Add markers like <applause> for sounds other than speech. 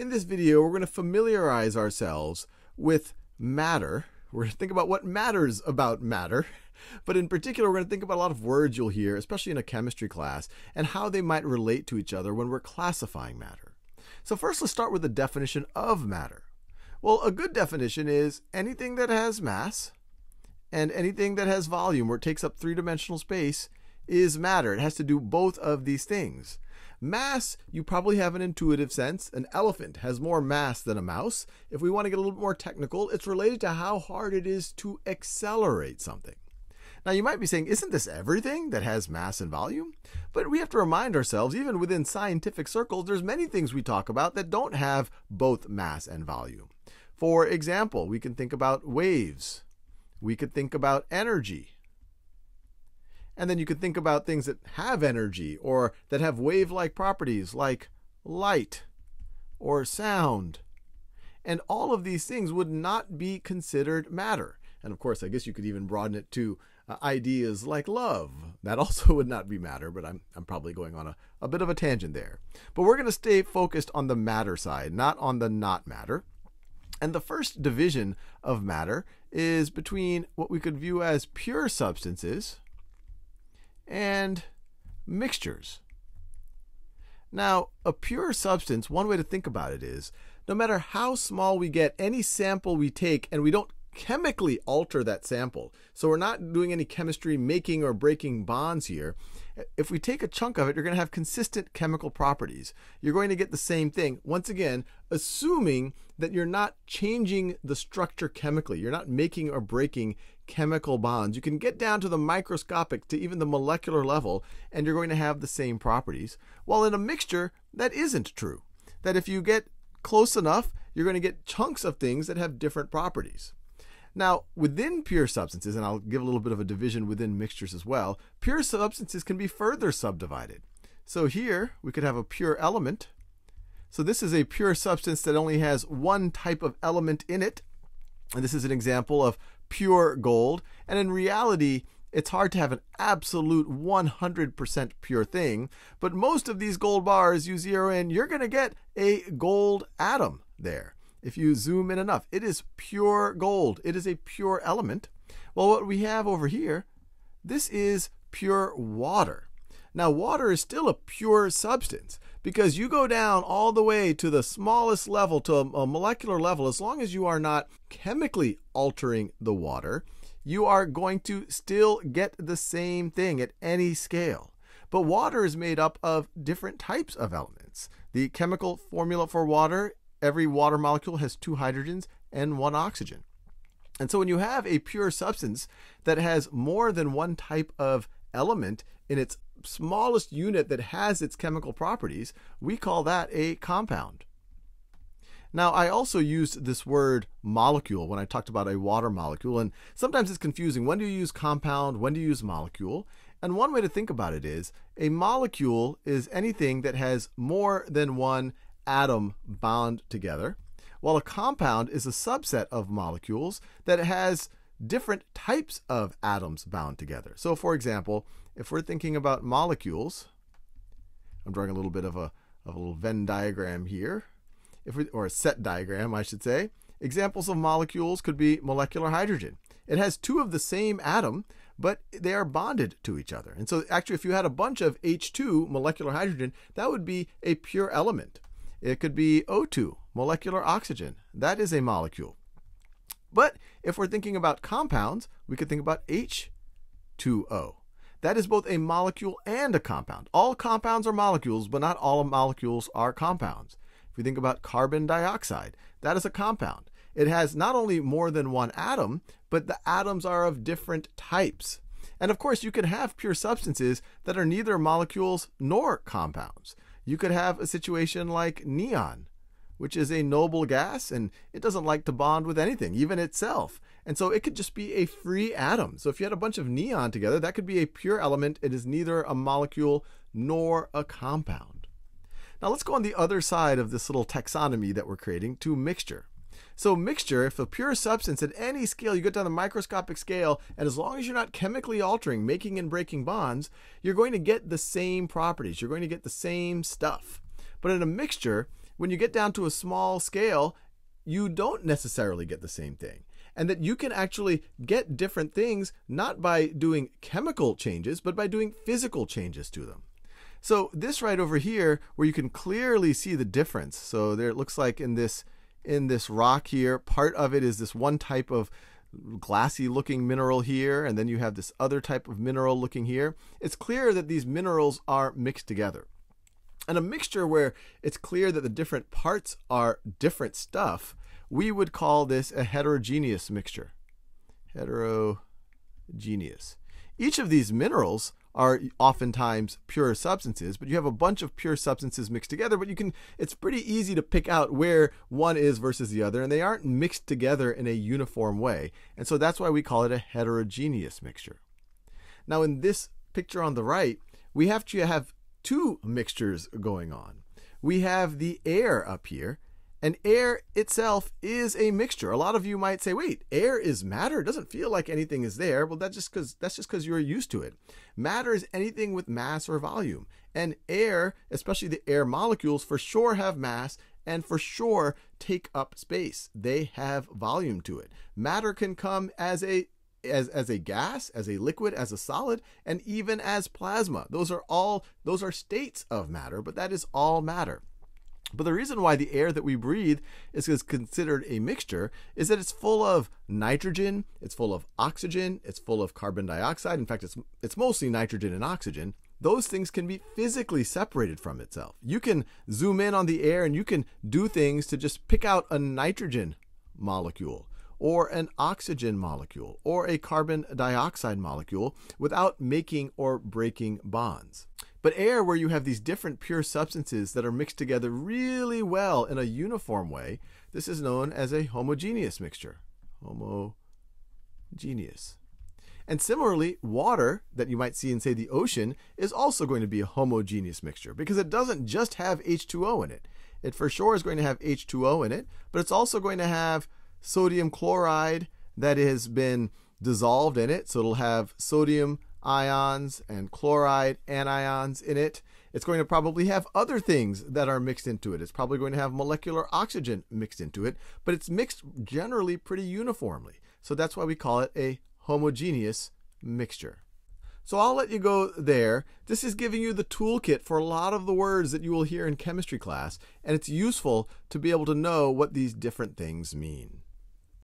In this video, we're going to familiarize ourselves with matter. We're going to think about what matters about matter. <laughs> But in particular, we're going to think about a lot of words you'll hear, especially in a chemistry class, and how they might relate to each other when we're classifying matter. So first, let's start with the definition of matter. Well, a good definition is anything that has mass and anything that has volume, it takes up three-dimensional space, is matter. It has to do both of these things. Mass, you probably have an intuitive sense. An elephant has more mass than a mouse. If we want to get a little more technical, it's related to how hard it is to accelerate something. Now, you might be saying, isn't this everything that has mass and volume? But we have to remind ourselves, even within scientific circles, there's many things we talk about that don't have both mass and volume. For example, we can think about waves. We could think about energy. And then you could think about things that have energy or that have wave like properties like light or sound. And all of these things would not be considered matter. And of course, I guess you could even broaden it to uh, ideas like love. That <laughs> also would not be matter, but I'm, I'm probably going on a, a bit of a tangent there. But we're going to stay focused on the matter side, not on the not matter. And the first division of matter is between what we could view as pure substances and mixtures. Now, a pure substance, one way to think about it is no matter how small we get, any sample we take, and we don't chemically alter that sample. So we're not doing any chemistry making or breaking bonds here. If we take a chunk of it, you're going to have consistent chemical properties. You're going to get the same thing. Once again, assuming that you're not changing the structure chemically. You're not making or breaking chemical bonds. You can get down to the microscopic, to even the molecular level, and you're going to have the same properties. While in a mixture, that isn't true. That if you get close enough, you're going to get chunks of things that have different properties. Now, within pure substances, and I'll give a little bit of a division within mixtures as well, pure substances can be further subdivided. So here we could have a pure element. So this is a pure substance that only has one type of element in it. And this is an example of pure gold. And in reality, it's hard to have an absolute 100% pure thing. But most of these gold bars you zero in, you're going to get a gold atom there if you zoom in enough. It is pure gold. It is a pure element. Well, what we have over here, this is pure water. Now, water is still a pure substance because you go down all the way to the smallest level, to a, molecular level, as long as you are not chemically altering the water, you are going to still get the same thing at any scale. But water is made up of different types of elements. The chemical formula for water every water molecule has two hydrogens and one oxygen. And so when you have a pure substance that has more than one type of element in its smallest unit that has its chemical properties, we call that a compound. Now, I also used this word molecule when I talked about a water molecule, and sometimes it's confusing. When do you use compound? When do you use molecule? And one way to think about it is a molecule is anything that has more than one atom bound together, while a compound is a subset of molecules that has different types of atoms bound together. So, for example, if we're thinking about molecules, I'm drawing a little bit of a, of a little Venn diagram here, if we, or a set diagram, I should say. Examples of molecules could be molecular hydrogen. It has two of the same atom, but they are bonded to each other. And so, actually, if you had a bunch of H2 molecular hydrogen, that would be a pure element. It could be O2, molecular oxygen. That is a molecule. But if we're thinking about compounds, we could think about H2O. That is both a molecule and a compound. All compounds are molecules, but not all molecules are compounds. If we think about carbon dioxide, that is a compound. It has not only more than one atom, but the atoms are of different types. And of course, you can have pure substances that are neither molecules nor compounds. You could have a situation like neon, which is a noble gas and it doesn't like to bond with anything, even itself. And so it could just be a free atom. So if you had a bunch of neon together, that could be a pure element. It is neither a molecule nor a compound. Now let's go on the other side of this little taxonomy that we're creating to mixture. So mixture, if a pure substance at any scale, you get down the microscopic scale, and as long as you're not chemically altering, making and breaking bonds, you're going to get the same properties. You're going to get the same stuff. But in a mixture, when you get down to a small scale, you don't necessarily get the same thing. And that you can actually get different things not by doing chemical changes, but by doing physical changes to them. So this right over here, where you can clearly see the difference. So there it looks like in this in this rock here, part of it is this one type of glassy looking mineral here, and then you have this other type of mineral looking here. It's clear that these minerals are mixed together. And a mixture where it's clear that the different parts are different stuff, we would call this a heterogeneous mixture. Heterogeneous. Each of these minerals are oftentimes pure substances, but you have a bunch of pure substances mixed together, but you can it's pretty easy to pick out where one is versus the other, and they aren't mixed together in a uniform way. And so that's why we call it a heterogeneous mixture. Now in this picture on the right, we have to have two mixtures going on. We have the air up here, and air itself is a mixture. A lot of you might say, "Wait, air is matter? It doesn't feel like anything is there." Well, that's just because that's just because you're used to it. Matter is anything with mass or volume, and air, especially the air molecules, for sure have mass and for sure take up space. They have volume to it. Matter can come as a as, as a gas, as a liquid, as a solid, and even as plasma. Those are all those are states of matter, but that is all matter. But the reason why the air that we breathe is considered a mixture is that it's full of nitrogen, it's full of oxygen, it's full of carbon dioxide. In fact, it's it's mostly nitrogen and oxygen. Those things can be physically separated from itself. You can zoom in on the air and you can do things to just pick out a nitrogen molecule or an oxygen molecule or a carbon dioxide molecule without making or breaking bonds. But air, where you have these different pure substances that are mixed together really well in a uniform way, this is known as a homogeneous mixture. Homogeneous. And similarly, water that you might see in, say, the ocean is also going to be a homogeneous mixture because it doesn't just have H2O in it. It for sure is going to have H2O in it, but it's also going to have sodium chloride that has been dissolved in it. So it'll have sodium ions and chloride anions in it. It's going to probably have other things that are mixed into it. It's probably going to have molecular oxygen mixed into it, but it's mixed generally pretty uniformly. So that's why we call it a homogeneous mixture. So I'll let you go there. This is giving you the toolkit for a lot of the words that you will hear in chemistry class, and it's useful to be able to know what these different things mean.